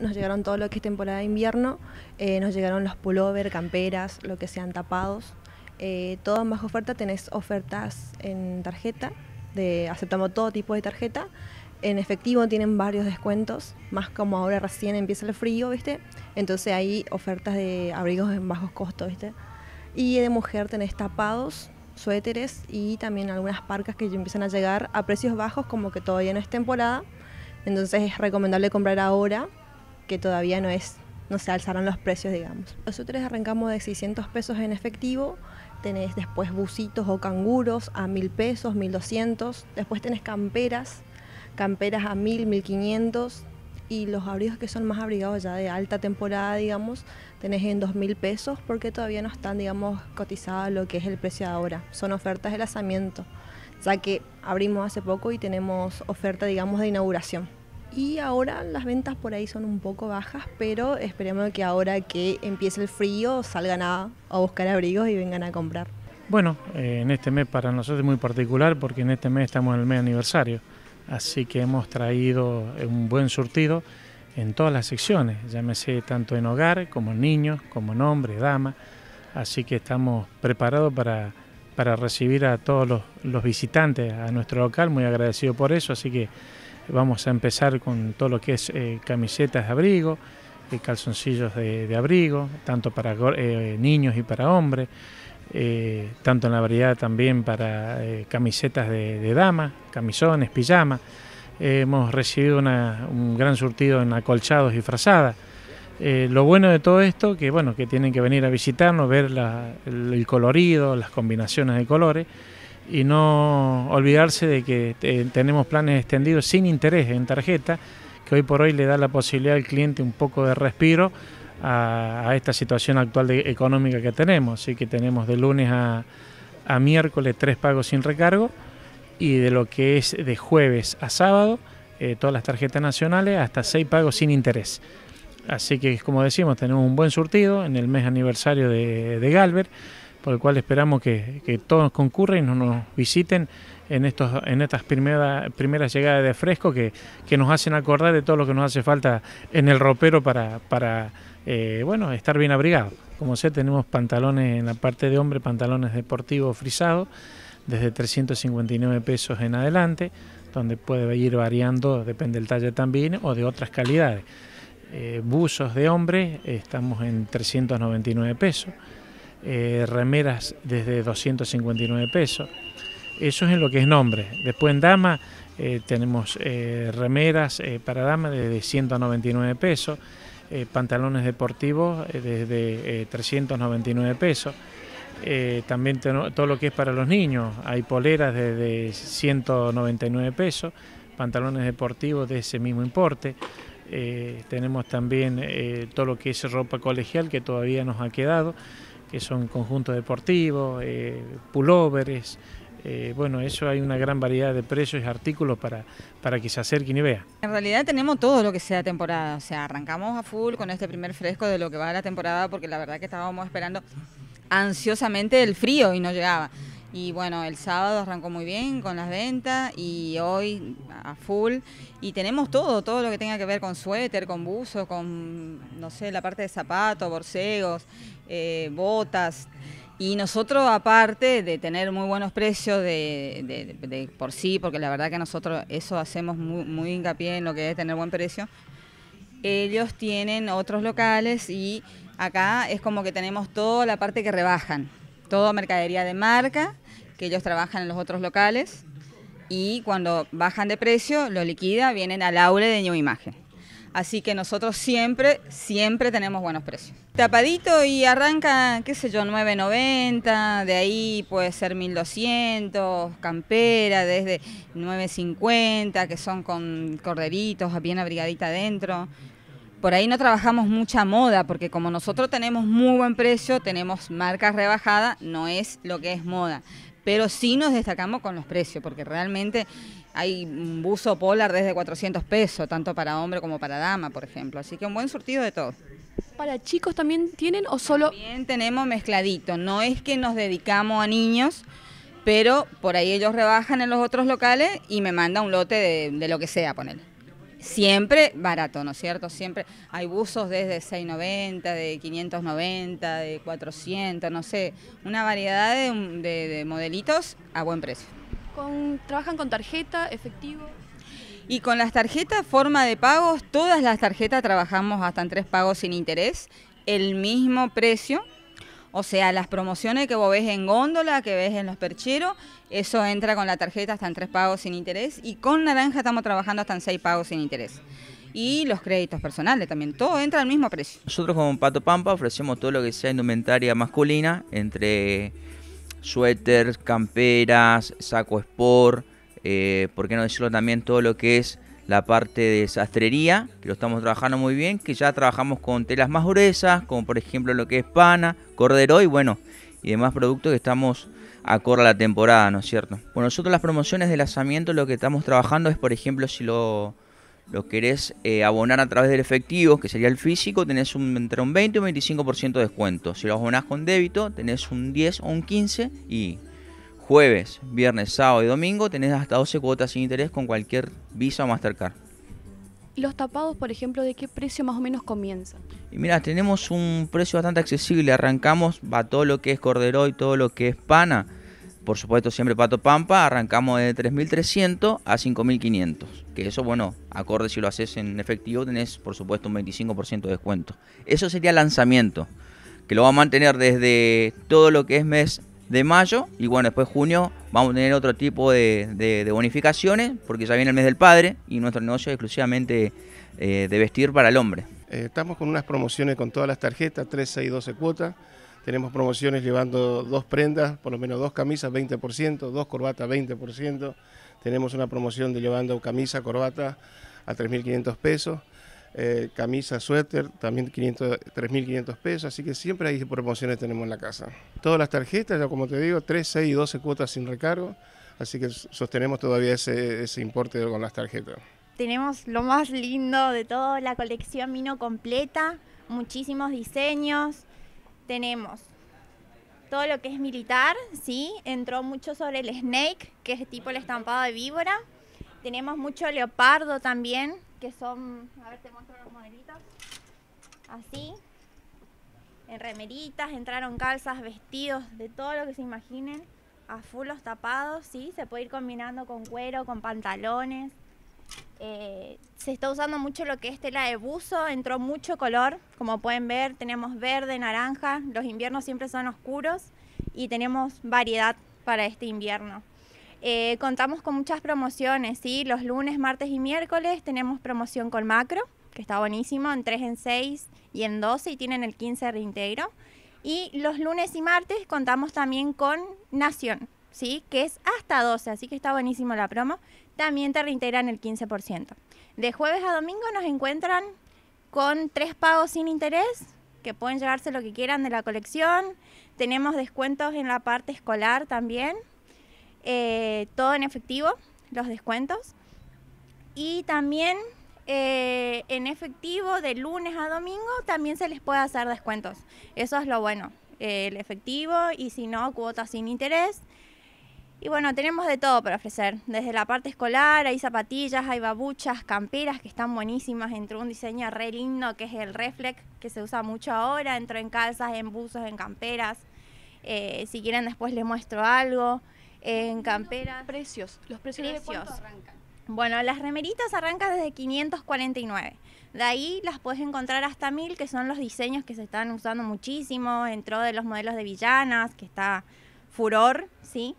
Nos llegaron todo lo que es temporada de invierno, eh, nos llegaron los pullover, camperas, lo que sean tapados. Eh, todo en baja oferta, tenés ofertas en tarjeta, de, aceptamos todo tipo de tarjeta. En efectivo tienen varios descuentos, más como ahora recién empieza el frío, ¿viste? Entonces hay ofertas de abrigos en bajos costos, ¿viste? Y de mujer tenés tapados, suéteres y también algunas parcas que ya empiezan a llegar a precios bajos, como que todavía no es temporada. Entonces es recomendable comprar ahora que todavía no es, no se alzaron los precios, digamos. Nosotros arrancamos de 600 pesos en efectivo, tenés después bucitos o canguros a 1000 pesos, 1200, después tenés camperas, camperas a 1000, 1500 y los abrigos que son más abrigados ya de alta temporada, digamos, tenés en 2000 pesos porque todavía no están, digamos, cotizados lo que es el precio de ahora. Son ofertas de lanzamiento, ya que abrimos hace poco y tenemos oferta, digamos, de inauguración. Y ahora las ventas por ahí son un poco bajas, pero esperemos que ahora que empiece el frío salgan a, buscar abrigos y vengan a comprar. Bueno, eh, en este mes para nosotros es muy particular porque en este mes estamos en el mes aniversario, así que hemos traído un buen surtido en todas las secciones, llámese tanto en hogar como en niños, como en hombres, damas, así que estamos preparados para, para recibir a todos los, los visitantes a nuestro local, muy agradecido por eso, así que Vamos a empezar con todo lo que es eh, camisetas de abrigo, eh, calzoncillos de, abrigo, tanto para eh, niños y para hombres, tanto en la variedad también para camisetas de, dama, camisones, pijamas. hemos recibido un gran surtido en acolchados y frazadas. lo bueno de todo esto, que bueno, que tienen que venir a visitarnos, ver el colorido, las combinaciones de colores y no olvidarse de que tenemos planes extendidos sin interés en tarjeta, que hoy por hoy le da la posibilidad al cliente un poco de respiro a, esta situación actual económica que tenemos. Así que tenemos de lunes a, miércoles tres pagos sin recargo y de lo que es de jueves a sábado, eh, todas las tarjetas nacionales, hasta seis pagos sin interés. Así que, como decimos, tenemos un buen surtido en el mes aniversario de, de Galver por el cual esperamos que, todos concurran y nos visiten en, estas primeras llegadas de fresco que, nos hacen acordar de todo lo que nos hace falta en el ropero para, eh, estar bien abrigados. Como sé, tenemos pantalones en la parte de hombre, pantalones deportivos frisados, desde 359 pesos en adelante, donde puede ir variando, depende del talle también, o de otras calidades. Eh, buzos de hombre, estamos en 399 pesos. Eh, remeras desde 259 pesos. Eso es en lo que es nombre. Después en dama eh, tenemos eh, remeras para dama desde 199 pesos, pantalones deportivos desde 399 pesos. también todo lo que es para los niños, hay poleras desde 199 pesos, pantalones deportivos de ese mismo importe. tenemos también todo lo que es ropa colegial que todavía nos ha quedado que son conjuntos deportivos, eh, pulóveres. Eh, bueno, eso hay una gran variedad de precios y artículos para, para que se acerquen y vean. En realidad tenemos todo lo que sea temporada, o sea, arrancamos a full con este primer fresco de lo que va a la temporada, porque la verdad que estábamos esperando ansiosamente el frío y no llegaba. Y bueno, el sábado arrancó muy bien con las ventas y hoy a full. Y tenemos todo, todo lo que tenga que ver con suéter, con buzo, con, no sé, la parte de zapatos, borcegos, eh, botas. Y nosotros, aparte de tener muy buenos precios de, por sí, porque la verdad que nosotros eso hacemos muy, muy hincapié en lo que es tener buen precio, ellos tienen otros locales y acá es como que tenemos toda la parte que rebajan todo mercadería de marca, que ellos trabajan en los otros locales, y cuando bajan de precio, lo liquida, vienen al aule de New Imagen. Así que nosotros siempre, siempre tenemos buenos precios. Tapadito y arranca, qué sé yo, 9.90, de ahí puede ser 1.200, campera desde 9.50, que son con corderitos, bien abrigadita adentro. Por ahí no trabajamos mucha moda, porque como nosotros tenemos muy buen precio, tenemos marcas rebajadas, no es lo que es moda. Pero sí nos destacamos con los precios, porque realmente hay un buzo polar desde 400 pesos, tanto para hombre como para dama, por ejemplo. Así que un buen surtido de todo. ¿Para chicos también tienen o solo...? También tenemos mezcladito. No es que nos dedicamos a niños, pero por ahí ellos rebajan en los otros locales y me manda un lote de, de lo que sea, poner. siempre barato, ¿no es cierto? Siempre hay buzos desde 6.90, de 590, de 400, no sé, una variedad de, modelitos a buen precio. Con, ¿Trabajan con tarjeta, efectivo? Y con las tarjetas, forma de pagos, todas las tarjetas trabajamos hasta en tres pagos sin interés, el mismo precio, o sea, las promociones que vos ves en góndola, que ves en los percheros, eso entra con la tarjeta hasta en tres pagos sin interés. Y con Naranja estamos trabajando hasta en seis pagos sin interés. Y los créditos personales también, todo entra al mismo precio. Nosotros como Pato Pampa ofrecemos todo lo que sea indumentaria masculina, entre suéteres, camperas, saco sport, eh, por qué no decirlo también todo lo que es la parte de sastrería, que lo estamos trabajando muy bien, que ya trabajamos con telas más gruesas, como por ejemplo lo que es pana, cordero y bueno, y demás productos que estamos acorde a la temporada, ¿no es cierto? Bueno, nosotros las promociones de lanzamiento lo que estamos trabajando es, por ejemplo, si lo, lo querés eh, abonar a través del efectivo, que sería el físico, tenés un, entre un 20 y un 25% de descuento. Si lo abonás con débito, tenés un 10 o un 15 y jueves, viernes, sábado y domingo tenés hasta 12 cuotas sin interés con cualquier Visa o Mastercard. ¿Los tapados, por ejemplo, de qué precio más o menos comienzan? Y mira, tenemos un precio bastante accesible. Arrancamos, va todo lo que es cordero y todo lo que es pana. Por supuesto, siempre Pato Pampa, arrancamos de 3.300 a 5.500. Que eso, bueno, acorde si lo haces en efectivo, tenés por supuesto un 25% de descuento. Eso sería lanzamiento, que lo va a mantener desde todo lo que es mes de mayo y bueno, después junio vamos a tener otro tipo de, bonificaciones porque ya viene el mes del padre y nuestro negocio es exclusivamente eh, de vestir para el hombre. Eh, estamos con unas promociones con todas las tarjetas, 3, 6, 12 cuotas. Tenemos promociones llevando dos prendas, por lo menos dos camisas, 20%, dos corbatas, 20%. Tenemos una promoción de llevando camisa, corbata a 3.500 pesos. Eh, camisa, suéter, también 3.500 pesos, así que siempre hay promociones tenemos en la casa. Todas las tarjetas, ya como te digo, 3, 6 y 12 cuotas sin recargo, así que sostenemos todavía ese, ese importe con las tarjetas. Tenemos lo más lindo de todo, la colección vino completa, muchísimos diseños, tenemos todo lo que es militar, sí, entró mucho sobre el snake, que es tipo el estampado de víbora, tenemos mucho leopardo también, que son, a ver, te muestro los modelitos, así, en remeritas, entraron calzas, vestidos, de todo lo que se imaginen, a full los tapados, sí, se puede ir combinando con cuero, con pantalones. Eh, se está usando mucho lo que es tela de buzo, entró mucho color, como pueden ver, tenemos verde, naranja, los inviernos siempre son oscuros y tenemos variedad para este invierno. Eh, contamos con muchas promociones, ¿sí? Los lunes, martes y miércoles tenemos promoción con macro, que está buenísimo, en 3, en 6 y en 12 y tienen el 15 reintegro. Y los lunes y martes contamos también con Nación, ¿sí? Que es hasta 12, así que está buenísimo la promo. También te reintegran el 15%. De jueves a domingo nos encuentran con tres pagos sin interés, que pueden llevarse lo que quieran de la colección. Tenemos descuentos en la parte escolar también, eh, todo en efectivo, los descuentos. Y también eh, en efectivo de lunes a domingo también se les puede hacer descuentos. Eso es lo bueno, el efectivo y si no, cuotas sin interés. Y bueno, tenemos de todo para ofrecer. Desde la parte escolar hay zapatillas, hay babuchas, camperas que están buenísimas. Entró un diseño re lindo que es el Reflex, que se usa mucho ahora. Entró en calzas, en buzos, en camperas. Eh, si quieren después les muestro algo en camperas. Precios, los precios, de cuánto arrancan. Bueno, las remeritas arrancan desde 549. De ahí las puedes encontrar hasta 1000, que son los diseños que se están usando muchísimo. Entró de los modelos de villanas, que está furor, ¿sí?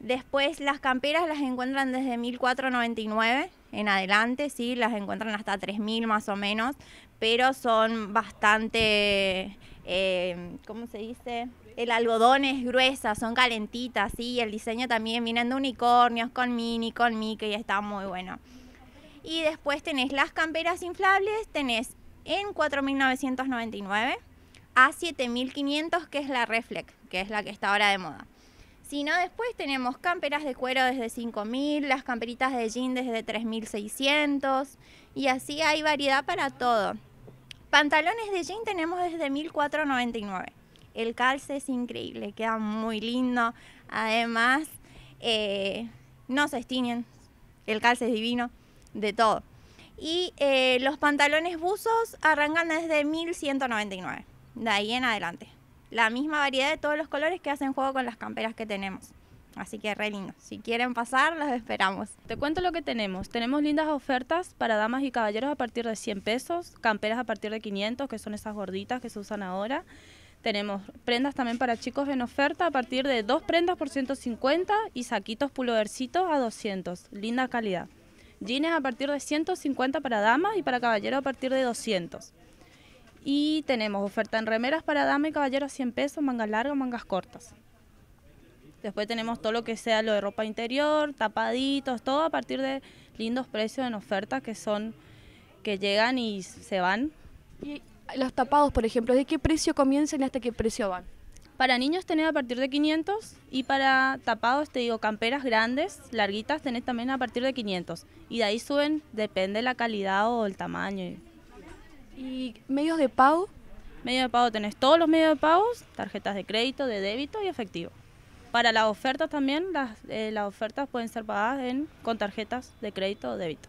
Después las camperas las encuentran desde 1499 en adelante, sí, las encuentran hasta 3000 más o menos, pero son bastante, eh, ¿cómo se dice? el algodón es gruesa, son calentitas, ¿sí? El diseño también vienen de unicornios, con mini, con Mickey, está muy bueno. Y después tenés las camperas inflables, tenés en 4.999 a 7.500, que es la Reflex, que es la que está ahora de moda. Si no, después tenemos camperas de cuero desde 5.000, las camperitas de jean desde 3.600 y así hay variedad para todo. Pantalones de jean tenemos desde 1.499. El calce es increíble, queda muy lindo. Además, eh, no se estiñen. El calce es divino, de todo. Y eh, los pantalones buzos arrancan desde 1199, de ahí en adelante. La misma variedad de todos los colores que hacen juego con las camperas que tenemos. Así que re lindo. Si quieren pasar, los esperamos. Te cuento lo que tenemos. Tenemos lindas ofertas para damas y caballeros a partir de 100 pesos, camperas a partir de 500, que son esas gorditas que se usan ahora. Tenemos prendas también para chicos en oferta a partir de dos prendas por 150 y saquitos pulovercitos a 200. Linda calidad. Jeans a partir de 150 para damas y para caballeros a partir de 200. Y tenemos oferta en remeras para dama y caballero a 100 pesos, mangas largas, mangas cortas. Después tenemos todo lo que sea lo de ropa interior, tapaditos, todo a partir de lindos precios en oferta que son que llegan y se van. Y los tapados, por ejemplo, ¿de qué precio comienzan y hasta qué precio van? Para niños tenés a partir de 500 y para tapados, te digo, camperas grandes, larguitas, tenés también a partir de 500. Y de ahí suben, depende la calidad o el tamaño. ¿Y medios de pago? Medio de pago tenés todos los medios de pago, tarjetas de crédito, de débito y efectivo. Para las ofertas también, las, eh, las ofertas pueden ser pagadas en, con tarjetas de crédito o débito.